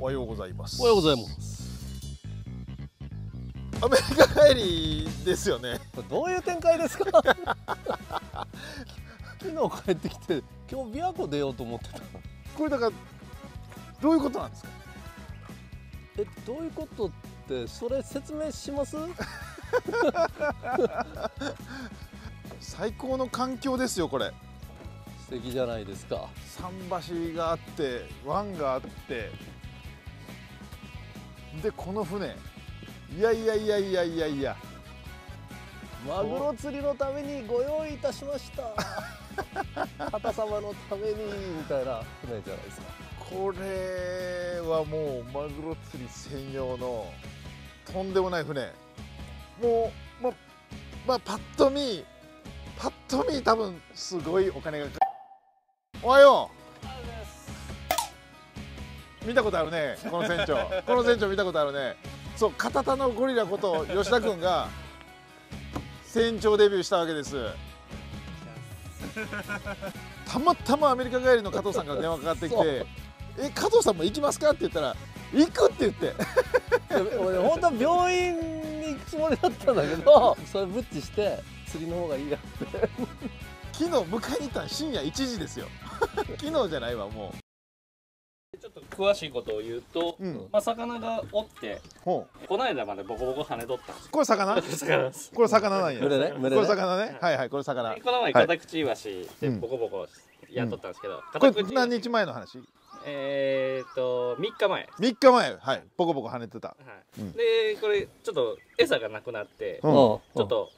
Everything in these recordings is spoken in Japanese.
おはようございます。おはようございます。アメリカ帰りですよね。どういう展開ですか？昨日帰ってきて今日琵琶湖出ようと思ってた。これだからどういうことなんですか？えどういうことってそれ説明します？最高の環境ですよこれ。素敵じゃないですか。桟橋があって湾があってでこの船。いやいやいやいやいやいや。マグロ釣りのためにご用意いたしました。旗様のためにみたいな船じゃないですか。これはもうマグロ釣り専用のとんでもない船。もうままあパッと見パッと見多分すごいお金がかかおはよう見たことあるねこの船長。この船長見たことあるね。そう片田のゴリラこと吉田君が船長デビューしたわけです。たまたまアメリカ帰りの加藤さんから電話かかってきて「え加藤さんも行きますか?」って言ったら「行く」って言って。俺本当は病院に行くつもりだったんだけどそれブッチして釣りの方がいいやって。昨日迎えに行ったの深夜1時ですよ。昨日じゃないわもちょっと詳しいことを言うと、う、うん、まあ、魚がおってこの間までボコボコ跳ねとったんですよ。これ魚？魚ですこれ魚なんや。群れね群れね。これ魚ね？はい。はいこれ魚。この前はいカタクチイワシでうんボコボコやっとったんですけど、カこタクチれ何日前の話？えー、っと3日前、3日前。はい。ボコボコ跳ねてた。はい。うん。でこれちょっと餌がなくなって、うん。ちょっと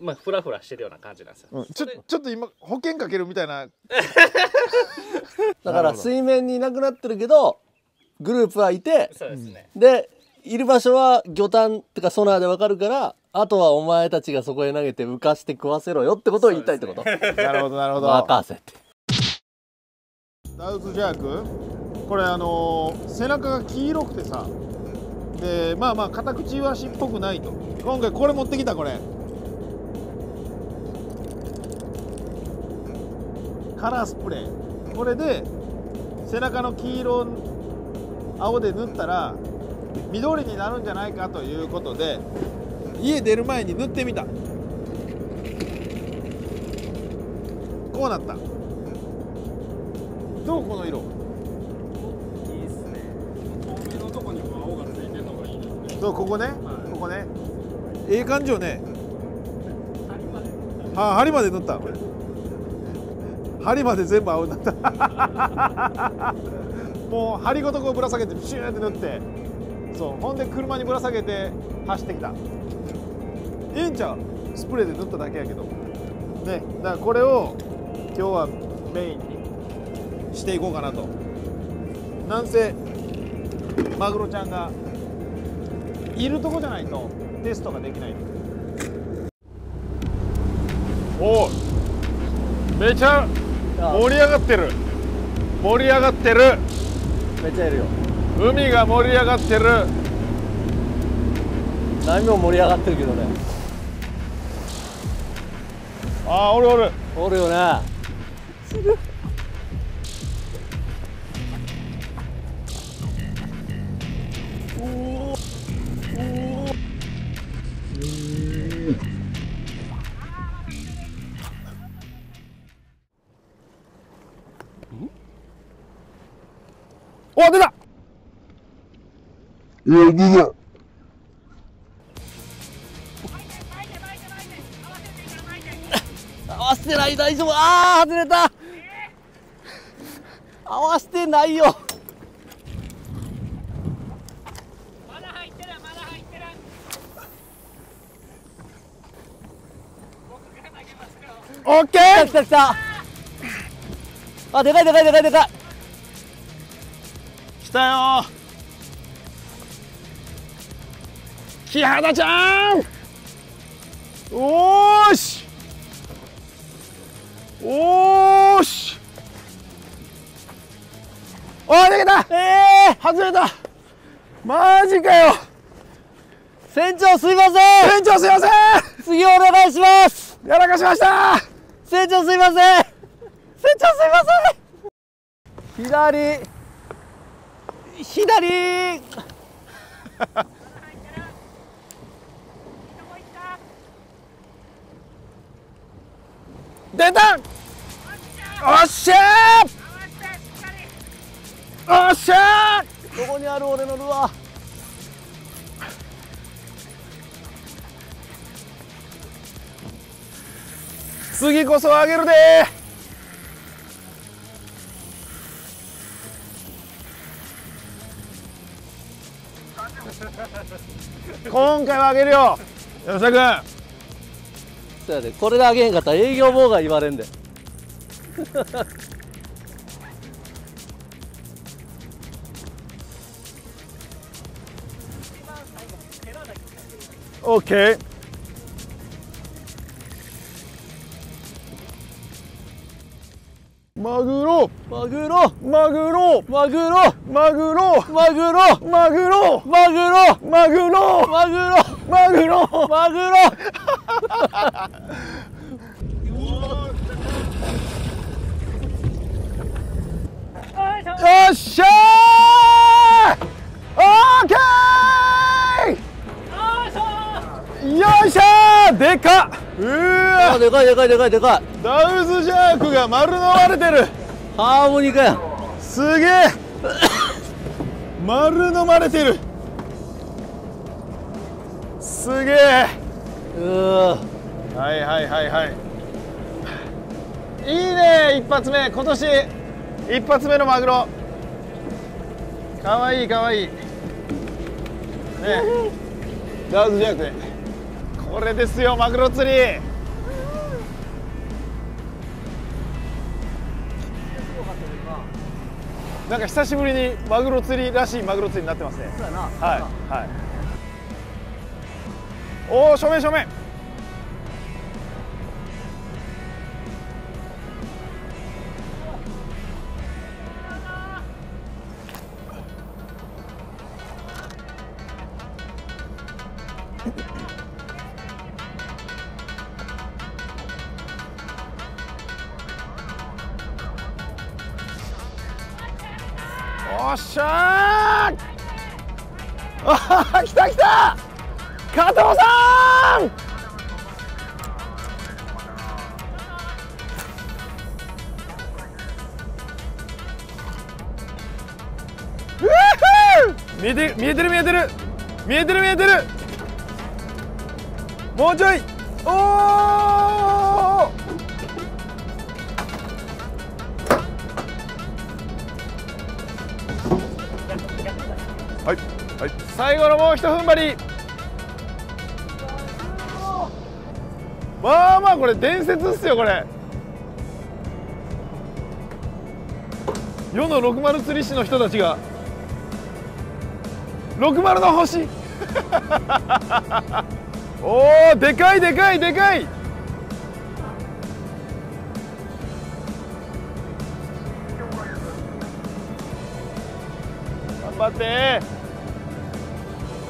まあフラフラしてるような感じなんですよ、うん、ちょちょっと今保険かけるみたいな。だから水面にいなくなってるけどグループはいてそうですね、でいる場所は魚探ってかソナーでわかるからあとはお前たちがそこへ投げて浮かして食わせろよってことを言いたいってこと、なるほどなるほど。任せて。ダウスジャーク。これあのー背中が黄色くてさ。でまあまあカタクチイワシっぽくないと。今回これ持ってきたこれカラースプレー。これで背中の黄色青で塗ったら緑になるんじゃないかということで家出る前に塗ってみた。こうなった。どうこの色？いいっすね。透明のとこにも青がついてるのがいいですね。そうここね、ここね。ええ感じよね。あ針まで塗った。これ針まで全部青になった。もう針ごとこうぶら下げてシューって塗って。そう。ほんで車にぶら下げて走ってきた。ええんちゃう？スプレーで塗っただけやけど。ね。だからこれを今日はメインにしていこうかなと。なんせマグロちゃんがいるとこじゃないとテストができない。おおめちゃ盛り上がってる。盛り上がってる。めっちゃいるよ。海が盛り上がってる。波も盛り上がってるけどね。あーおるおる。おるよね。お 合わせてない大丈夫。あー外れた。合わせてないよ。オッケー！来た来たあでかいでかいでかいでかい。来たよ木肌ちゃん！おーし！おーし！おーできた！えー、外れた！マジかよ！船長すいません！船長すいません！次お願いします！やらかしました！船長すいません！船長すいません！左！左出た。おっしゃ。ーおっしゃ。ーどこにある俺のルアー。次こそ上げるで。今回は上げるよ。吉田君そうやで。これであげへんかったら営業妨害言われんで。オッケー。マグロ。マグロ。マグロ。マグロ。マグロ。マグロ。マグロ。マグロ。マグロ。マグロマグロ。マグロ。よっしゃー。オーケー。よいしょー。でかっ。うー。わあでかいでかいでかいでかい。ダウズジャークが丸飲まれてる。ハーモニカやすげえ。丸飲まれてるすげえ。うー。はいはいはいはい。いいね一発目。今年一発目のマグロ。かわいいかわいい。ね。ダウズジャークねこれですよマグロ釣り。なんか久しぶりにマグロ釣りらしいマグロ釣りになってますね。はいはいおお正面正面。おっしゃー あー。来た来た。加藤さん！見えてる見えてる見えてる！見えてる見えてる！もうちょい！おおはい、はい、最後のもうひと踏ん張り。まあまあこれ伝説っすよこれ。世の60釣り師の人たちが。60の星。おおでかいでかいでかい。頑張って。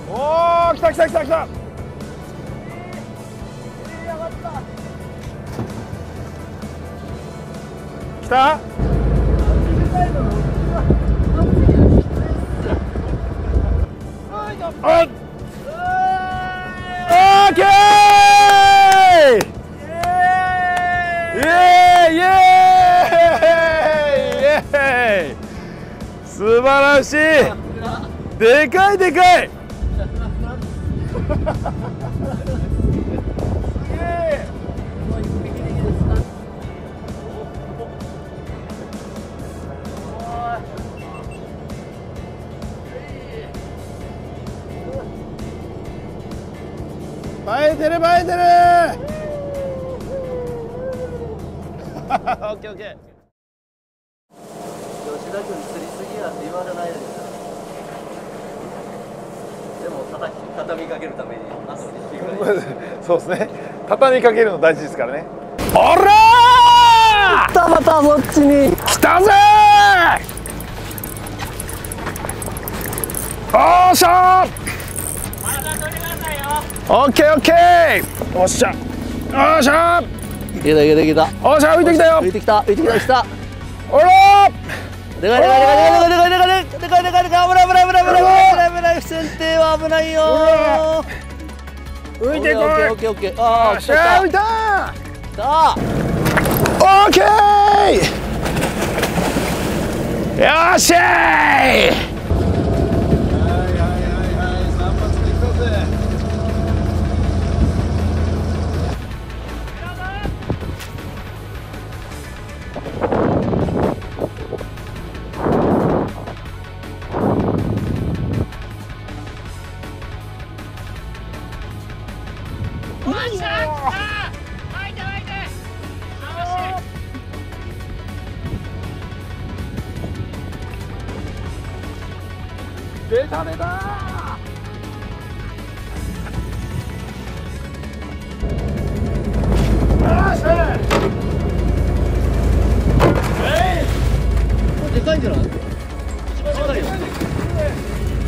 おお来た来た来た来た。来た？あオーケー！イエーイ！イエーイ！イエーイ！素晴らしい！でかいでかいえてる映えてる。オッケーオッケー吉田君釣りすぎやって言われないよでも叩き畳みかけるためにあとに引きぐらいそうですね。畳みかけるの大事ですからね。おらたまたそっちにー来たぜ！ーおっしゃーオッケーオッケー。おっしゃ。おっしゃ。ーいけたいけたいけた。おっしゃ浮いてきたよ。浮いてきた浮いてきた来た。おらー。でかいでかいでかいでかいでかいでかいでかいでかいでかいでかい危ない危ない危ない危ない危ない危ない船底は危ないよ浮いてこオッケーいオッケーオッケーああ来しゃー浮いたた来たオーケーよっしゃい出た出た。これでかいんじゃない？一番でかいよ。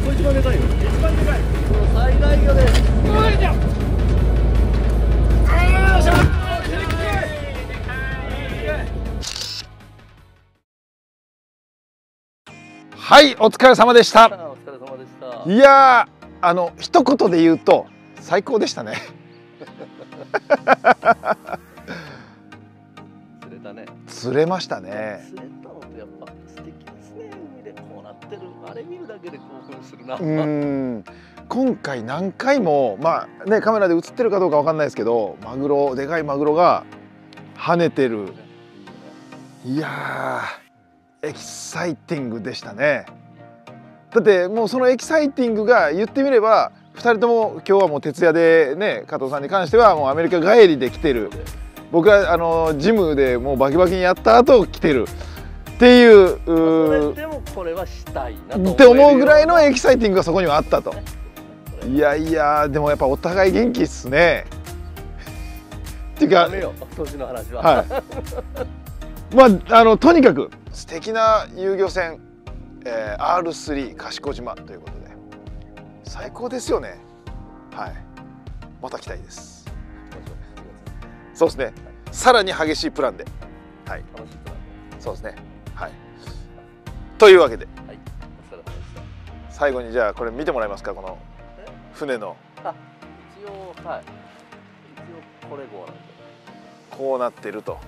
これ一番でかいよ。一番でかい。この最大魚ですはいお疲れ様でした。お疲れ様でした。いやーあの一言で言うと最高でしたね。釣れたね。釣れましたね。釣れたのってやっぱ素敵ですね。海でこうなってる。あれ見るだけで興奮するな。うーん今回何回もまあねカメラで映ってるかどうかわかんないですけどマグロでかいマグロが跳ねてる。いやーエキサイティングでしたね。だってもうそのエキサイティングが言ってみれば2人とも今日はもう徹夜でね加藤さんに関してはもうアメリカ帰りで来てる。僕はあのジムでもうバキバキにやった後来てる。っていううでもこれはしたいなとって思うぐらいのエキキサイティングがそこにはあったといやいやでもやっぱお互い元気っすね。っていうか年の話は。はい。まああのとにかく素敵な遊漁船、えー R3 賢島ということで最高ですよね。はい。また来たいです。そうですね。さらに激しいプランで。はい。そうですね。はい。というわけで。はい。最後にじゃあこれ見てもらえますか？このえ船の。あ一応はい。一応これ号なんで。こうなってると